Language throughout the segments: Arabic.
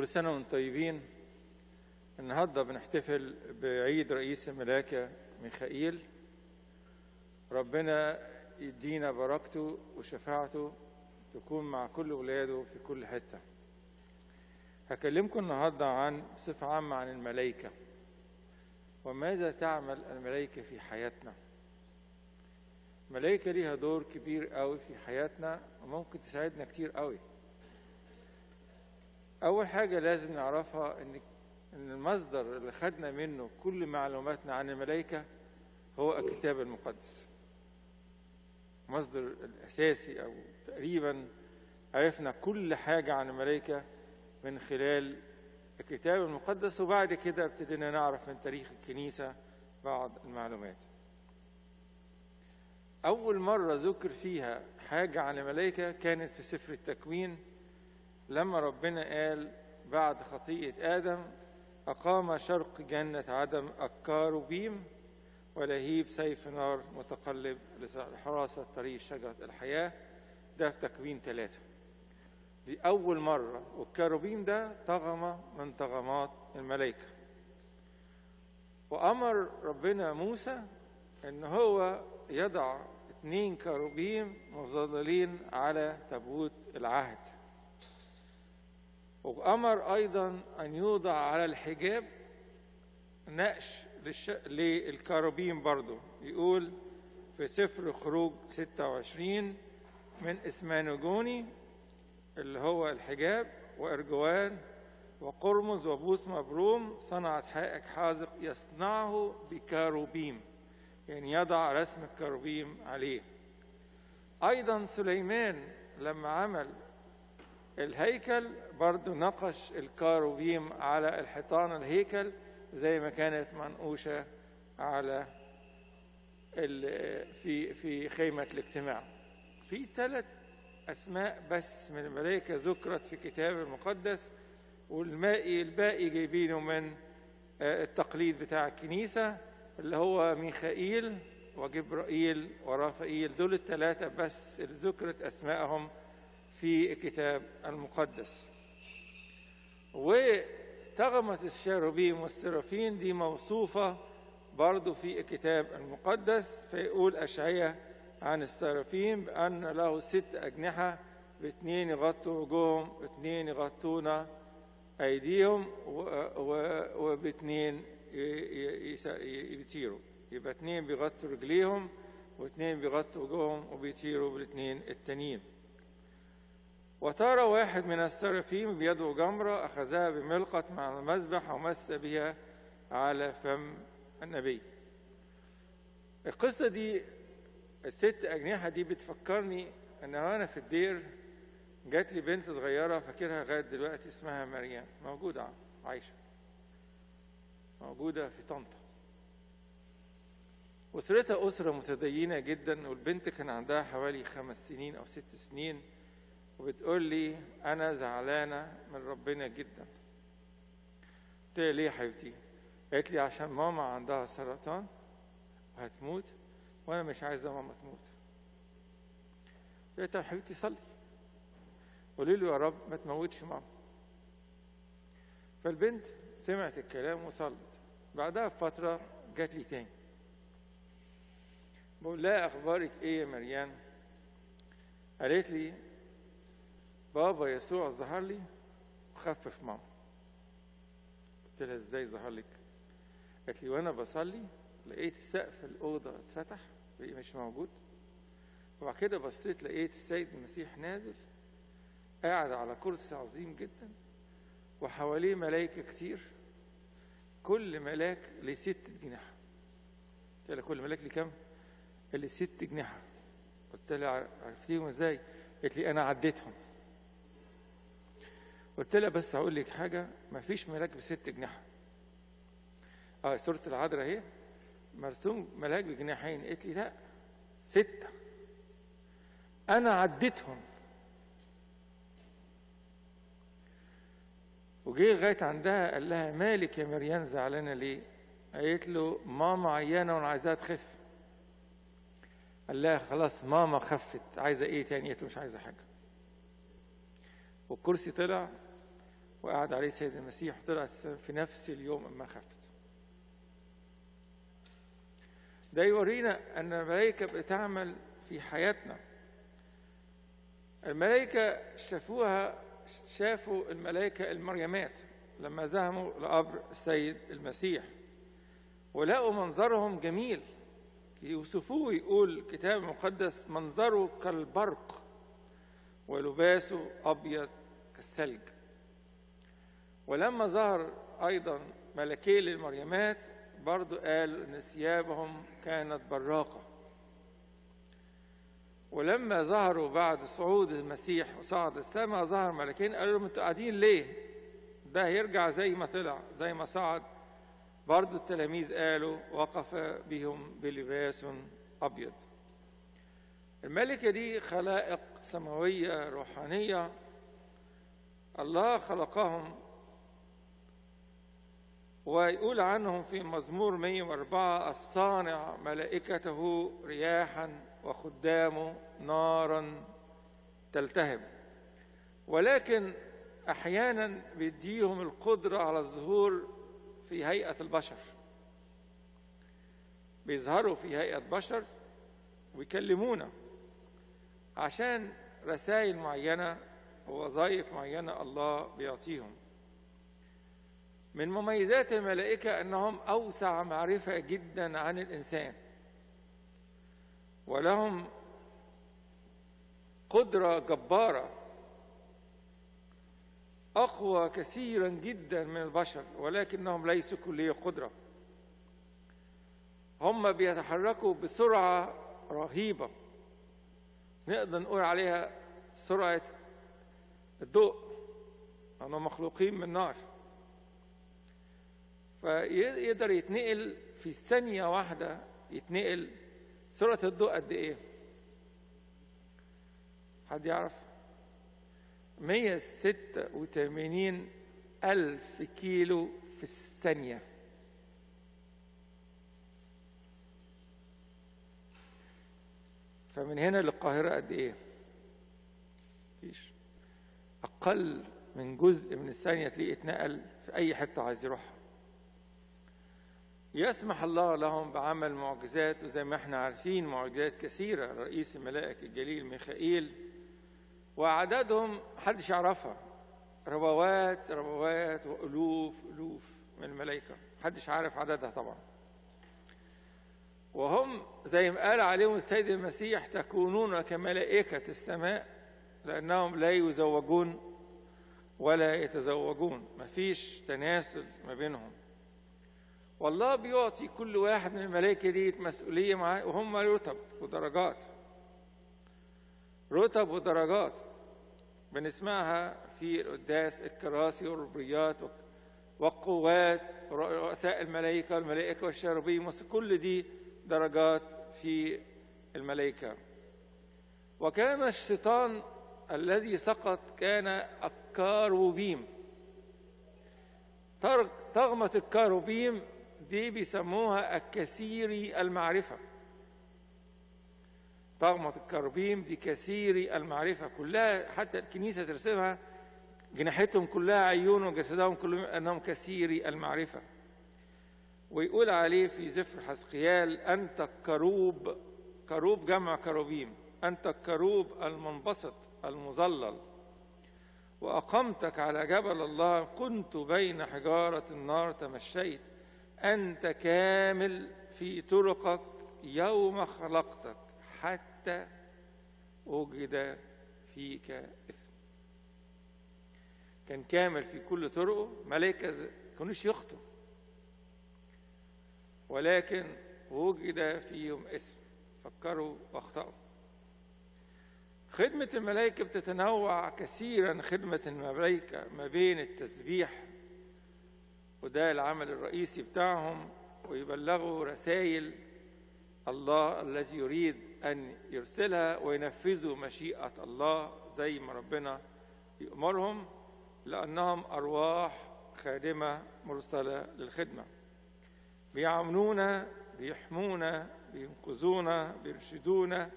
كل سنة وأنتم طيبين. النهاردة بنحتفل بعيد رئيس الملاكة ميخائيل. ربنا يدينا بركته وشفاعته تكون مع كل ولاده في كل حتة. هكلمكم النهاردة عن بصفة عامة عن الملائكة. وماذا تعمل الملائكة في حياتنا؟ الملائكة ليها دور كبير قوي في حياتنا وممكن تساعدنا كتير قوي أول حاجة لازم نعرفها إن إن المصدر اللي خدنا منه كل معلوماتنا عن الملائكة هو الكتاب المقدس. المصدر الأساسي أو تقريبا عرفنا كل حاجة عن الملائكة من خلال الكتاب المقدس وبعد كده ابتدينا نعرف من تاريخ الكنيسة بعض المعلومات. أول مرة ذكر فيها حاجة عن الملائكة كانت في سفر التكوين لما ربنا قال بعد خطيئة آدم أقام شرق جنة عدم الكاروبيم ولهيب سيف نار متقلب لحراسة طريق شجرة الحياة. ده في تكوين ثلاثة دي أول مرة والكاروبيم ده طغمة من طغمات الملائكة. وأمر ربنا موسى إن هو يضع اثنين كاروبيم مظللين على تابوت العهد. وأمر أيضا أن يوضع على الحجاب نقش للش... للكاروبيم برضو. يقول في سفر خروج 26 من إسمانوجوني اللي هو الحجاب وإرجوان وقرمز وبوس مبروم صنعت حائك حاذق يصنعه بكاروبيم. يعني يضع رسم الكاروبيم عليه. أيضا سليمان لما عمل الهيكل برضو نقش الكاروبيم على الحيطان الهيكل زي ما كانت منقوشة على في في خيمة الاجتماع. في ثلاث أسماء بس من الملائكة ذكرت في الكتاب المقدس والباقي الباقي جايبينه من التقليد بتاع الكنيسة اللي هو ميخائيل وجبرائيل ورافائيل. دول الثلاثة بس اللي ذكرت أسمائهم في الكتاب المقدس. وطغمة الشاروبيم والسرافين دي موصوفة برضو في الكتاب المقدس فيقول أشعية عن السرافيم بأن له ست أجنحة باثنين يغطوا وجوههم واثنين يغطون أيديهم وباثنين يطيروا يبقى اثنين بيغطوا رجليهم واثنين بيغطوا وجوههم وبيطيروا بالاثنين التانيين. وترى واحد من السرافيم بيده جمرة أخذها بملقط مع المذبح ومس بها على فم النبي. القصة دي الست أجنحة دي بتفكرني أن أنا في الدير جات لي بنت صغيرة فاكرها لغاية دلوقتي اسمها مريم. موجودة عايشة. موجودة في طنطا. أسرتها أسرة متدينة جدا والبنت كان عندها حوالي خمس سنين أو ست سنين. وبتقول لي أنا زعلانة من ربنا جدا. قلت لها ليه يا حبيبتي؟ قالت لي عشان ماما عندها سرطان وهتموت وأنا مش عايزة ماما تموت. قلت لها حبيبتي صلي. قولي له يا رب ما تموتش ماما. فالبنت سمعت الكلام وصلت. بعدها بفترة جات لي تاني. بقول لها أخبارك إيه يا مريان؟ قالت لي بابا يسوع ظهر لي وخفف ماما. قلت لها إزاي ظهر لك؟ قالت لي وأنا بصلي لقيت سقف الأوضة اتفتح بقي مش موجود. وبعد كده بصيت لقيت السيد المسيح نازل قاعد على كرسي عظيم جدا وحواليه ملائكه كتير. كل ملاك ليه ست جناح قلت لها كل ملاك ليه كام؟ قال لي ست جناح قلت لها عرفتيهم إزاي؟ قالت لي أنا عديتهم. قلت لها بس هقول لك حاجة ما فيش ملاك بست جناح آه سورة العذراء اهي. مرسوم ملاك بجناحين قالت لي لا ستة. أنا عديتهم. وجي لغاية عندها قال لها مالك يا مريان زعلانة ليه؟ قالت له ماما عيانة وأنا عايزاها تخف. قال لها خلاص ماما خفت عايزة إيه تاني؟ قالت له مش عايزة حاجة. والكرسي طلع. وقعد عليه سيد المسيح طلعت في نفس اليوم أما خفت. ده يورينا أن الملائكة بتعمل في حياتنا. الملائكة شافوها شافوا الملائكة المريمات لما ذهبوا لقبر السيد المسيح ولقوا منظرهم جميل. يوصفوه يقول الكتاب المقدس منظره كالبرق ولباسه أبيض كالثلج. ولما ظهر أيضا ملكي للمريمات برضو قال أن ثيابهم كانت براقة. ولما ظهروا بعد صعود المسيح وصعد السماء ظهر ملكين قالوا لهم أنتوا قاعدين ليه؟ ده هيرجع زي ما طلع زي ما صعد. برضو التلاميذ قالوا وقف بهم بلباس أبيض. الملكة دي خلائق سماوية روحانية. الله خلقهم ويقول عنهم في مزمور 104 الصانع ملائكته رياحا وخدامه نارا تلتهب ولكن أحيانا بيديهم القدرة على الظهور في هيئة البشر. بيظهروا في هيئة بشر ويكلمونا عشان رسائل معينة ووظائف معينة الله بيعطيهم. من مميزات الملائكة أنهم أوسع معرفة جدا عن الإنسان. ولهم قدرة جبارة أقوى كثيرا جدا من البشر ولكنهم ليسوا كليه قدرة. هم بيتحركوا بسرعة رهيبة. نقدر نقول عليها سرعة الضوء انهم مخلوقين من نار. فيقدر يتنقل في ثانية واحدة يتنقل سرعة الضوء قد إيه؟ حد يعرف؟ 186 ألف كيلو في الثانية. فمن هنا للقاهرة قد إيه؟ مفيش. أقل من جزء من الثانية تلاقيه اتنقل في أي حتة عايز يروحها. يسمح الله لهم بعمل معجزات وزي ما إحنا عارفين معجزات كثيرة. رئيس الملائكة الجليل ميخائيل وعددهم محدش يعرفها. ربوات ربوات وألوف ألوف من الملائكة. محدش عارف عددها طبعا. وهم زي ما قال عليهم السيد المسيح تكونون كملائكة السماء لأنهم لا يزوجون ولا يتزوجون. مفيش تناسل ما بينهم. والله بيعطي كل واحد من الملائكة دي مسؤولية معاه وهم رتب ودرجات. رتب ودرجات. بنسمعها في القداس الكراسي والربيات والقوات رؤساء الملائكة والملائكة والشربين كل دي درجات في الملائكة. وكان الشيطان الذي سقط كان الكاروبيم. طغمة الكاروبيم دي بيسموها الكثير المعرفة. طغمة الكروبيم دي كثير المعرفة كلها حتى الكنيسة ترسمها جناحتهم كلها عيون وجسدهم كلهم أنهم كثير المعرفة. ويقول عليه في سفر حسقيال أنت الكروب كروب جمع كروبيم أنت الكروب المنبسط المظلل. وأقمتك على جبل الله كنت بين حجارة النار تمشيت. أنت كامل في طرقك يوم خلقتك حتى وجد فيك إثم. كان كامل في كل طرقه ملائكة كانوش يخطوا ولكن وجد فيهم اسم فكروا وأخطأوا. خدمة الملائكة بتتنوع كثيرا خدمة الملائكة ما بين التسبيح وده العمل الرئيسي بتاعهم ويبلغوا رسائل الله الذي يريد أن يرسلها وينفذوا مشيئة الله زي ما ربنا يأمرهم لأنهم أرواح خادمة مرسلة للخدمة. بيعاونونا بيحمونا بينقذونا بيرشدونا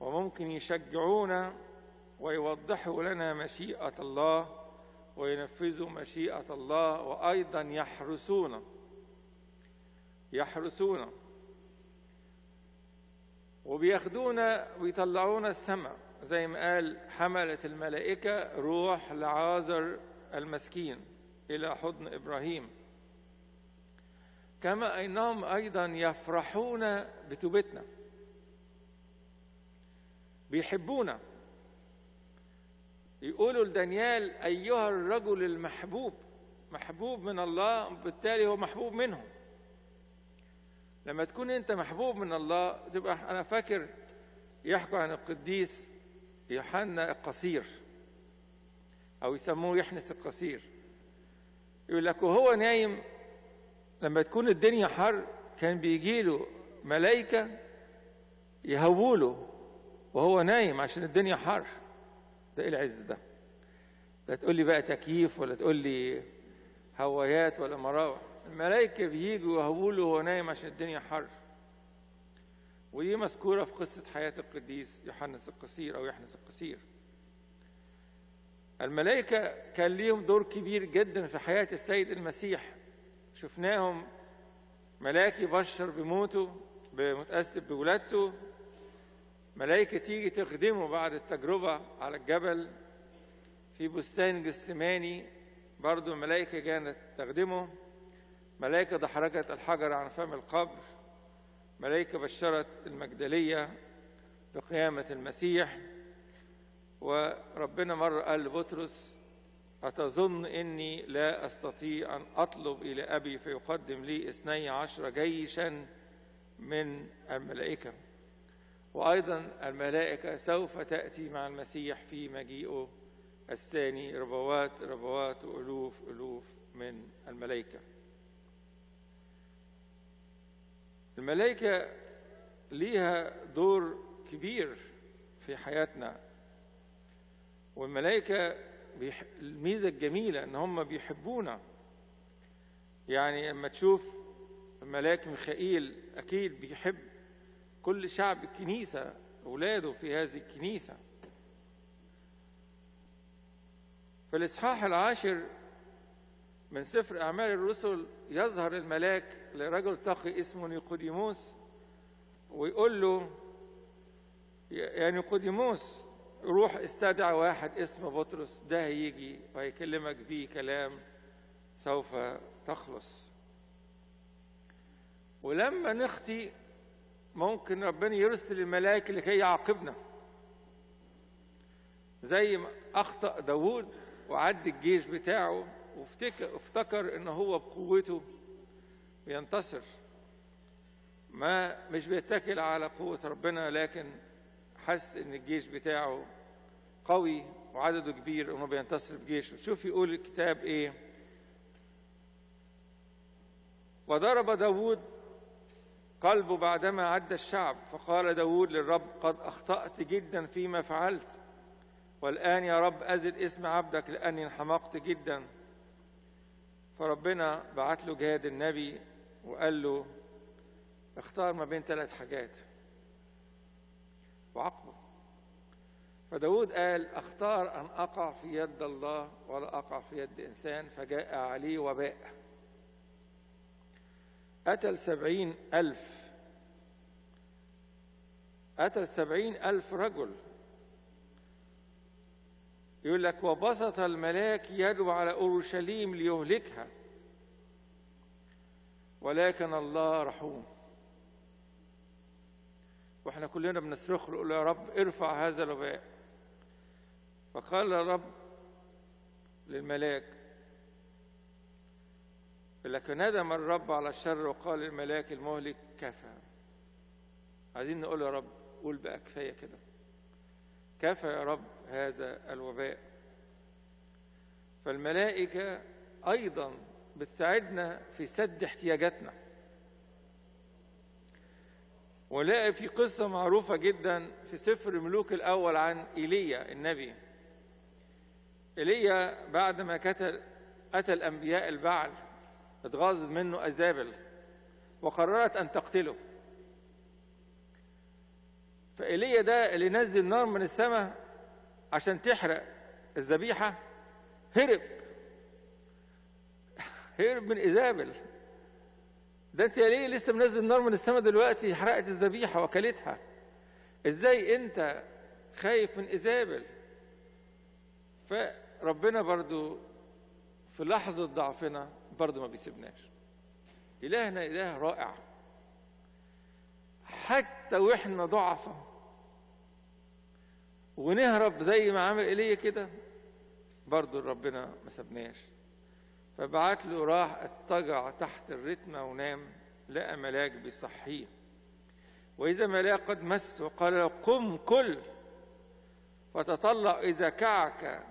وممكن يشجعونا ويوضحوا لنا مشيئة الله وينفذوا مشيئة الله وأيضا يحرسون. يحرسون. وبياخدونا ويطلعونا السماء. زي ما قال حملة الملائكة روح لعازر المسكين إلى حضن إبراهيم. كما أنهم أيضا يفرحون بتوبتنا. بيحبونا. يقولوا لدانيال أيها الرجل المحبوب محبوب من الله بالتالي هو محبوب منهم لما تكون أنت محبوب من الله تبقى أنا فاكر يحكوا عن القديس يوحنا القصير أو يسموه يحنس القصير. يقول لك وهو نايم لما تكون الدنيا حر كان بيجي له ملائكة يهوله وهو نايم عشان الدنيا حر. ده إيه العز ده؟ لا تقول لي بقى تكييف ولا تقول لي هوايات ولا مراوح الملائكة بيجوا يهوله وهو نايم عشان الدنيا حر. ودي مذكورة في قصة حياة القديس يوحنس القصير أو يحنس القصير. الملائكة كان ليهم دور كبير جدا في حياة السيد المسيح. شفناهم ملاك يبشر بموته متأسف بولادته ملائكة تيجي تخدمه بعد التجربة على الجبل في بستان جسماني برضو الملائكة كانت تخدمه. ملائكة دحرجت الحجر عن فم القبر. ملائكة بشرت المجدلية بقيامة المسيح. وربنا مرة قال لبطرس أتظن إني لا أستطيع أن أطلب إلى أبي فيقدم لي اثني عشر جيشا من الملائكة؟ وأيضا الملائكة سوف تأتي مع المسيح في مجيئه. الثاني ربوات ربوات وألوف ألوف من الملائكة. الملائكة ليها دور كبير في حياتنا. والملائكة. الميزة الجميلة إن هم بيحبونا. يعني لما تشوف ملاك ميخائيل أكيد بيحب كل شعب الكنيسة أولاده في هذه الكنيسة. في الإصحاح العاشر من سفر أعمال الرسل يظهر الملاك لرجل تقي اسمه نيقوديموس ويقول له يا نيقوديموس روح استدعى واحد اسمه بطرس ده هيجي وهيكلمك بيه كلام سوف تخلص. ولما نخطي ممكن ربنا يرسل الملائكة لكي يعاقبنا. زي ما أخطأ داوود وعد الجيش بتاعه وافتكر افتكر إن هو بقوته بينتصر. ما مش بيتكل على قوة ربنا لكن حس إن الجيش بتاعه قوي وعدده كبير وانه بينتصر بجيشه. شوف يقول الكتاب إيه. وضرب داود قلبه بعدما عد الشعب فقال داود للرب قد أخطأت جدا فيما فعلت والآن يا رب أزل اسم عبدك لأني انحمقت جدا. فربنا بعت له جهاد النبي وقال له اختار ما بين ثلاث حاجات وعقبه فداود قال أختار أن أقع في يد الله ولا أقع في يد إنسان فجاء عليه وباء. قتل سبعين ألف. قتل سبعين ألف رجل. يقول لك وبسط الملاك يده على أورشليم ليهلكها. ولكن الله رحوم. وإحنا كلنا بنصرخ له يا رب ارفع هذا الوباء. فقال الرب للملاك لكن ندم الرب على الشر وقال للملاك المهلك كفى. عايزين نقول يا رب قول بقى كفاية كده. كفى يا رب هذا الوباء. فالملائكة أيضا بتساعدنا في سد احتياجاتنا. ولاقي في قصة معروفة جدا في سفر ملوك الأول عن إيليا النبي. إيليا بعد ما قتل قتل أنبياء البعل. اتغاظت منه أزابل وقررت أن تقتله. فإيليا ده اللي نزل نار من السماء عشان تحرق الذبيحة هرب. هرب من ايزابل ده يا ليه لسه منزل نار من السماء دلوقتي؟ حرقت الذبيحة واكلتها إزاي انت خايف من ايزابل فربنا برضو في لحظة ضعفنا برضو ما بيسيبناش. إلهنا إله رائع. حتى وإحنا ضعفة. ونهرب زي ما عمل إيليا كده برضو ربنا ما سابناش. فبعت له راح اتجع تحت الرتمة ونام لقى ملاك بيصحيه. وإذا ملاك قد مسه قال له قم كل فتطلع إذا كعك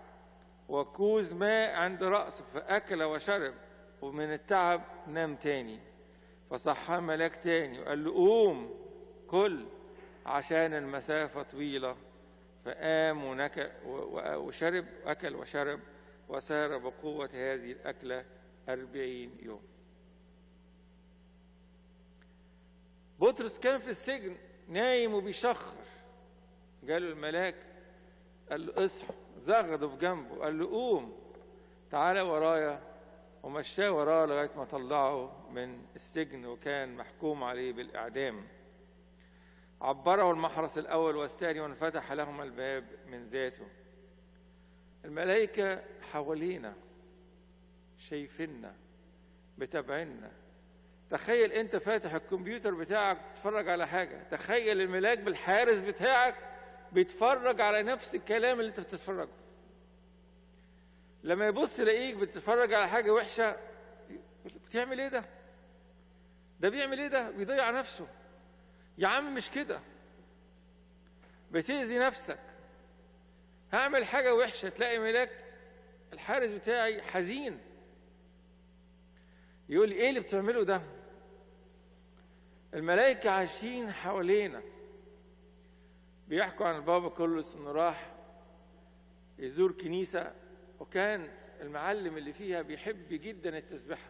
وكوز ماء عند رأسه فأكل وشرب. ومن التعب نام تاني. فصحى ملاك تاني وقال له قوم كل عشان المسافة طويلة. فقام وشرب أكل وشرب وسار بقوة هذه الأكلة أربعين يوم. بطرس كان في السجن نايم وبيشخر. جاله الملاك قال له اصحى زغده في جنبه قال له قوم تعالى ورايا ومشاه وراه لغاية ما طلعه من السجن وكان محكوم عليه بالإعدام. عبره المحرس الأول والثاني وانفتح لهما الباب من ذاته. الملائكة حوالينا شايفيننا متابعيننا. تخيل أنت فاتح الكمبيوتر بتاعك بتتفرج على حاجة. تخيل الملاك بالحارس بتاعك بيتفرج على نفس الكلام اللي أنت بتتفرجه. لما يبص يلاقيك بتتفرج على حاجة وحشة بتعمل إيه ده؟ ده بيعمل إيه ده؟ بيضيع نفسه. يا عم مش كده. بتأذي نفسك. هعمل حاجة وحشة تلاقي ملاك الحارس بتاعي حزين. يقول لي إيه اللي بتعمله ده؟ الملائكة عايشين حوالينا. بيحكوا عن البابا كرولوس إنه راح يزور كنيسة وكان المعلم اللي فيها بيحب جدا التسبيحة.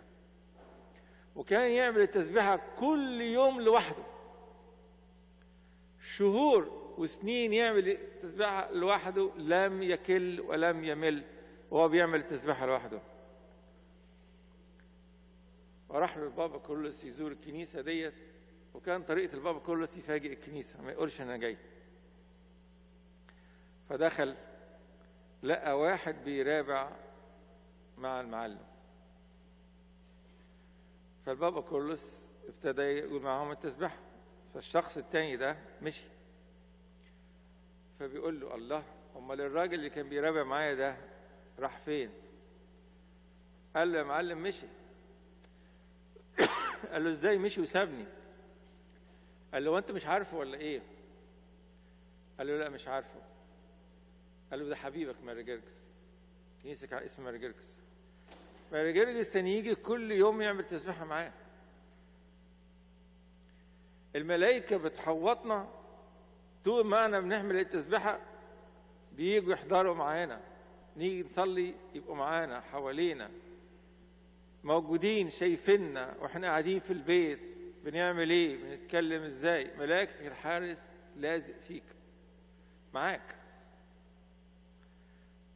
وكان يعمل التسبيحة كل يوم لوحده. شهور وسنين يعمل التسبيحة لوحده لم يكل ولم يمل. وهو بيعمل التسبيحة لوحده. وراح له البابا كرولوس يزور الكنيسة ديت. وكان طريقة البابا كرولوس يفاجئ الكنيسة ما يقولش أنا جاي. فدخل لقى واحد بيرابع مع المعلم. فالبابا كرولوس ابتدى يقول معاهم التسبيح فالشخص التاني ده مشي. فبيقول له الله أمال الراجل اللي كان بيرابع معايا ده راح فين؟ قال له يا معلم مشي. قال له إزاي مشي وسابني؟ قال له أنت مش عارفه ولا إيه؟ قال له لا مش عارفه. قال له ده حبيبك ماري جرجس كنيسك على اسم ماري جرجس ماري جرجس كان يجي كل يوم يعمل تسبيحة معاه. الملائكة بتحوطنا. طول ما إحنا بنعمل التسبيحة بييجوا يحضروا معانا. نيجي نصلي يبقوا معانا حوالينا. موجودين شايفيننا وإحنا قاعدين في البيت. بنعمل إيه؟ بنتكلم إزاي؟ ملاك الحارس لازق فيك. معاك.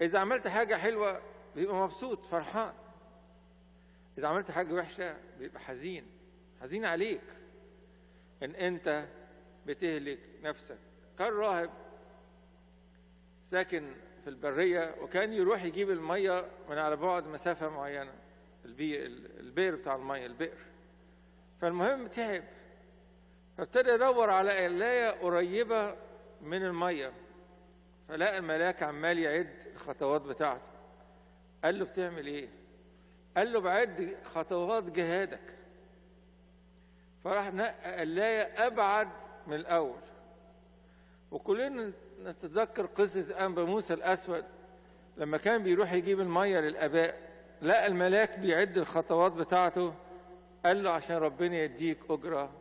إذا عملت حاجة حلوة بيبقى مبسوط فرحان. إذا عملت حاجة وحشة بيبقى حزين. حزين عليك. إن أنت بتهلك نفسك. كان راهب ساكن في البرية وكان يروح يجيب المية من على بعد مسافة معينة. البي البئر بتاع المية البئر. فالمهم تعب. فابتدى يدور على قلاية قريبة من المية. فلقى الملاك عمال يعد الخطوات بتاعته. قال له بتعمل إيه؟ قال له بعد خطوات جهادك. فراح نقى قلاية أبعد من الأول. وكلنا نتذكر قصة أنبا موسى الأسود لما كان بيروح يجيب المية للآباء لقى الملاك بيعد الخطوات بتاعته. قال له عشان ربنا يديك أجرة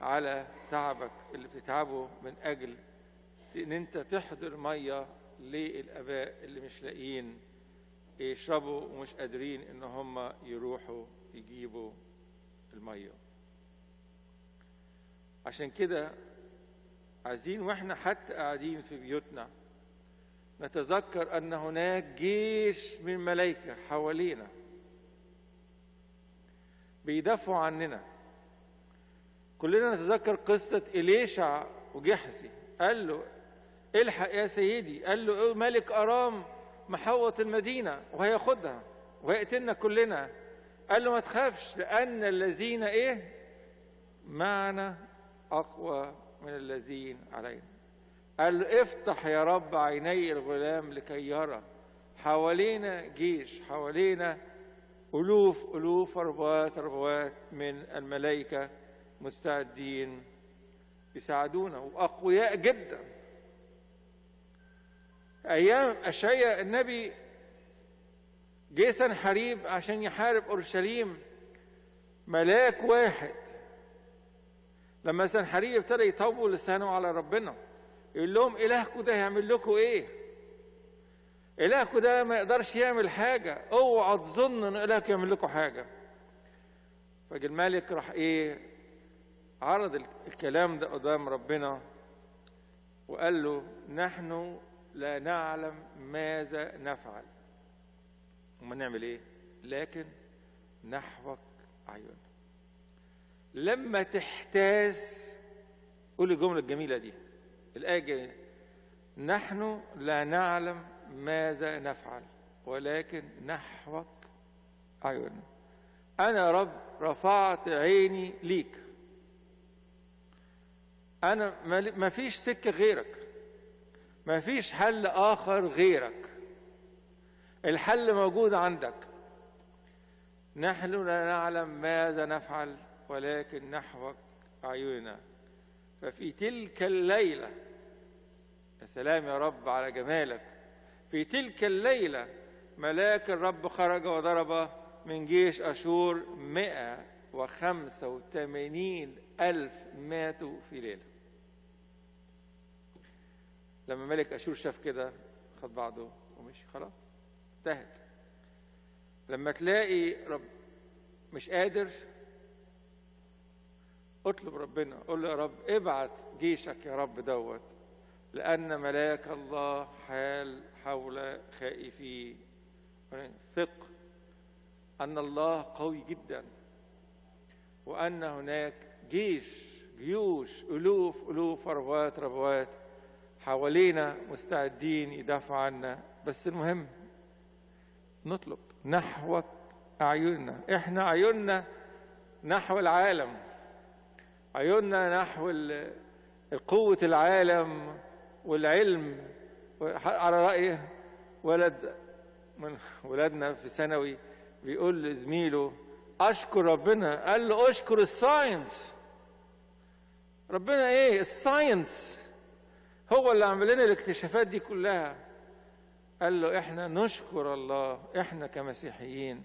على تعبك اللي بتتعبه من أجل إن أنت تحضر مية للآباء اللي مش لاقيين يشربوا ومش قادرين إن هم يروحوا يجيبوا المية. عشان كده عايزين وإحنا حتى قاعدين في بيوتنا نتذكر أن هناك جيش من ملائكه حوالينا بيدافعوا عننا. كلنا نتذكر قصة إليشع وجحزي قال له الحق يا سيدي. قال له ملك أرام محوط المدينة وهياخدها وهيقتلنا كلنا. قال له ما تخافش لأن الذين إيه؟ معنا أقوى من الذين علينا. قال له افتح يا رب عيني الغلام لكي يرى. حوالينا جيش حوالينا ألوف ألوف ربوات ربوات من الملائكة مستعدين يساعدونا وأقوياء جدا. أيام أشعيا النبي جه سنحريب عشان يحارب أورشليم ملاك واحد لما سنحريب ابتدى يطول لسانه على ربنا يقول لهم إلهكم ده هيعمل لكم إيه؟ إلهكم ده ما يقدرش يعمل حاجة أوعى تظن إن إلهكم يعمل لكم حاجة فجي الملك راح إيه؟ عرض الكلام ده قدام ربنا وقال له نحن لا نعلم ماذا نفعل. وما نعمل إيه؟ لكن نحوك عيون لما تحتاز قول الجملة الجميلة دي الجميلة نحن لا نعلم ماذا نفعل ولكن نحوك عيون أنا رب رفعت عيني ليك. أنا ما فيش سكة غيرك. ما فيش حل آخر غيرك. الحل موجود عندك. نحن لا نعلم ماذا نفعل ولكن نحوك أعيننا. ففي تلك الليلة يا سلام يا رب على جمالك. في تلك الليلة ملاك الرب خرج وضرب من جيش أشور مئة وخمسة وثمانين ألف ماتوا في ليلة. لما ملك أشور شاف كده خد بعضه ومشي خلاص. انتهت. لما تلاقي رب مش قادر اطلب ربنا قول له يا رب ابعت جيشك يا رب دوت لأن ملاك الله حال حول خائفي. ثق أن الله قوي جدا وأن هناك جيش جيوش ألوف ألوف ربوات ربوات حوالينا مستعدين يدافعوا عنا. بس المهم نطلب نحوك أعيننا. إحنا عيوننا نحو العالم. عيوننا نحو قوة العالم والعلم. على رأي ولد من ولادنا في ثانوي بيقول لزميله أشكر ربنا. قال له أشكر ال science. ربنا إيه؟ ال science. هو اللي عمل لنا الاكتشافات دي كلها. قال له إحنا نشكر الله إحنا كمسيحيين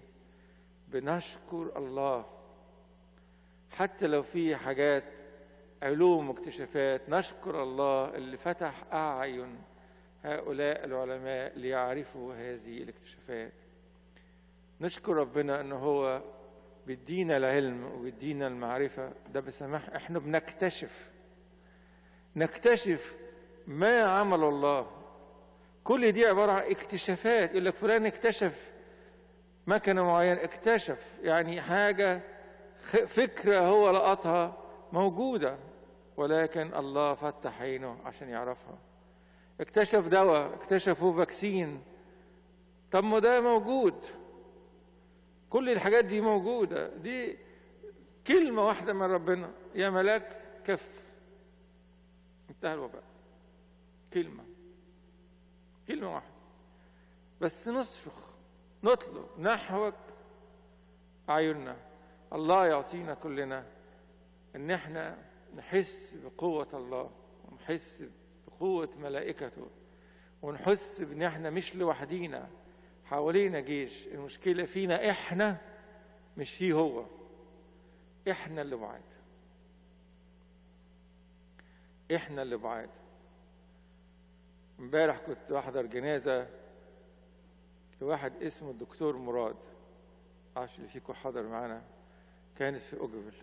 بنشكر الله. حتى لو في حاجات علوم واكتشافات نشكر الله اللي فتح أعين هؤلاء العلماء ليعرفوا هذه الاكتشافات. نشكر ربنا ان هو بيدينا العلم وبيدينا المعرفة. ده بسماح إحنا بنكتشف. نكتشف ما عمل الله؟ كل دي عبارة عن اكتشافات. يقول لك فلان اكتشف مكنة معينة اكتشف يعني حاجة فكرة هو لقطها موجودة. ولكن الله فتح عينه عشان يعرفها. اكتشف دواء اكتشفوا فاكسين. طب ما ده موجود. كل الحاجات دي موجودة. دي كلمة واحدة من ربنا. يا ملاك كف. انتهى الوباء. كلمة. كلمة واحدة. بس نصرخ نطلب نحوك أعيننا. الله يعطينا كلنا إن إحنا نحس بقوة الله ونحس بقوة ملائكته ونحس بإن إحنا مش لوحدينا. حوالينا جيش. المشكلة فينا إحنا مش فيه هو. إحنا اللي بعاد. إحنا اللي بعاد. امبارح كنت بحضر جنازة لواحد اسمه الدكتور مراد. عارف اللي فيكم حضر معانا. كانت في أوجفل.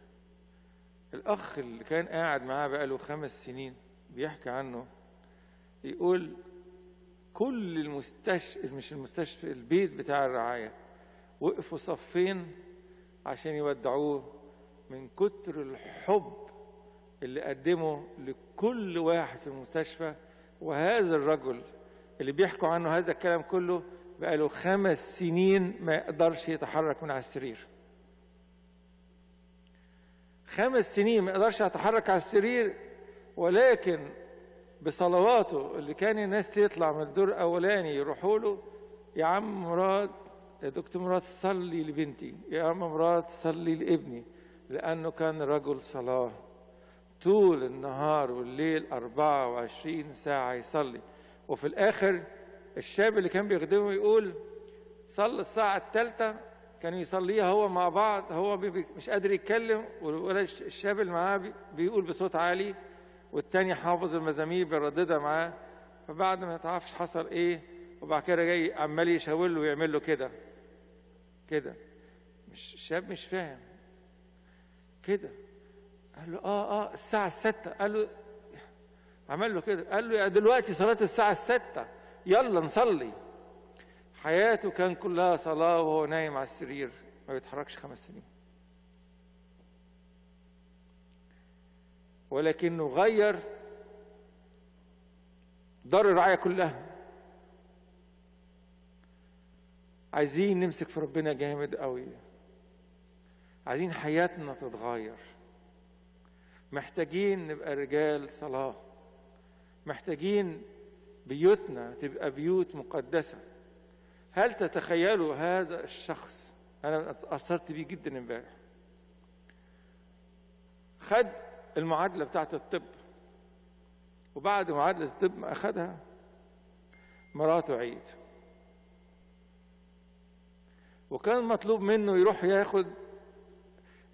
الأخ اللي كان قاعد معاه بقاله خمس سنين بيحكي عنه. يقول كل المستشفى مش المستشفى البيت بتاع الرعاية وقفوا صفين عشان يودعوه من كتر الحب اللي قدمه لكل واحد في المستشفى وهذا الرجل اللي بيحكوا عنه هذا الكلام كله بقاله خمس سنين ما يقدرش يتحرك من على السرير. خمس سنين ما يقدرش يتحرك على السرير ولكن بصلواته اللي كان الناس تطلع من الدور الأولاني يروحوا له يا عم مراد يا دكتور مراد صلي لبنتي يا عم مراد صلي لابني لأنه كان رجل صلاة. طول النهار والليل 24 ساعة يصلي. وفي الآخر الشاب اللي كان بيخدمه يقول صلى الساعة الثالثه كان يصليها هو مع بعض هو مش قادر يتكلم ولا الشاب اللي معاه بيقول بصوت عالي والتاني حافظ المزامير بيرددها معاه. فبعد ما تعرفش حصل إيه وبعد كده جاي عمال يشاور له ويعمل له كده. كده. مش الشاب مش فاهم. كده. قال له آه آه الساعة الستة قال له عمل له كده. قال له يا دلوقتي صلاة الساعة الستة يلا نصلي. حياته كان كلها صلاة وهو نايم على السرير. ما بيتحركش خمس سنين. ولكنه غير دار الرعاية كلها. عايزين نمسك في ربنا جامد قوي. عايزين حياتنا تتغير. محتاجين نبقى رجال صلاة. محتاجين بيوتنا تبقى بيوت مقدسة. هل تتخيلوا هذا الشخص؟ أنا أثرت بيه جدا إمبارح. خد المعادلة بتاعت الطب. وبعد معادلة الطب ما أخدها مراته عيد وكان مطلوب منه يروح ياخد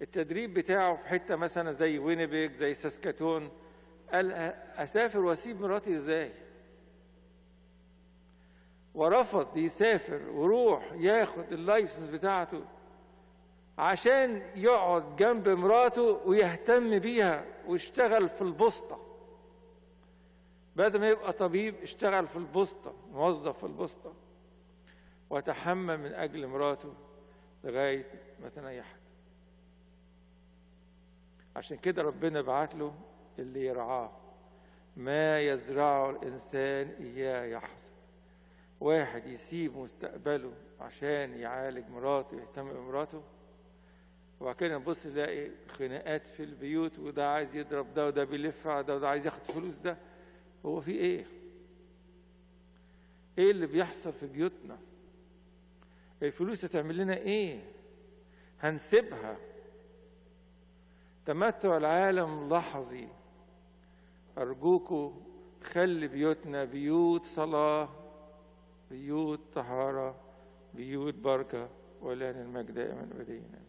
التدريب بتاعه في حتة مثلا زي وينيبيج زي ساسكاتون. قال أسافر وأسيب مراتي إزاي؟ ورفض يسافر وروح ياخد ال license بتاعته عشان يقعد جنب مراته ويهتم بيها ويشتغل في البسطة بدل ما يبقى طبيب اشتغل في البسطة موظف في البسطة وتحمل من أجل مراته لغاية ما تنيحت عشان كده ربنا بعت له اللي يرعاه ما يزرعه الإنسان إياه يحصد واحد يسيب مستقبله عشان يعالج مراته يهتم بمراته وبعد كده نبص نلاقي خناقات في البيوت وده عايز يضرب ده وده بيلف على ده وده عايز ياخد فلوس ده هو في إيه؟ إيه اللي بيحصل في بيوتنا؟ الفلوس هتعمل لنا إيه؟ هنسيبها تمتع العالم لحظي. أرجوكوا خلي بيوتنا بيوت صلاة بيوت طهارة بيوت بركة ولان المجد دائما ودينا.